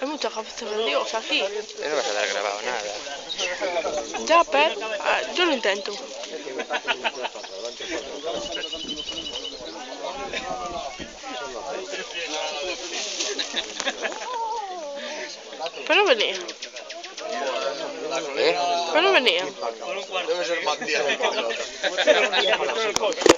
Hay muchas cosas Dios aquí. Yo no vas a dar grabado nada. Ya, pero ah, yo lo intento. Pero venía. ¿Eh? Pero venía. Debe ser Matías. fucking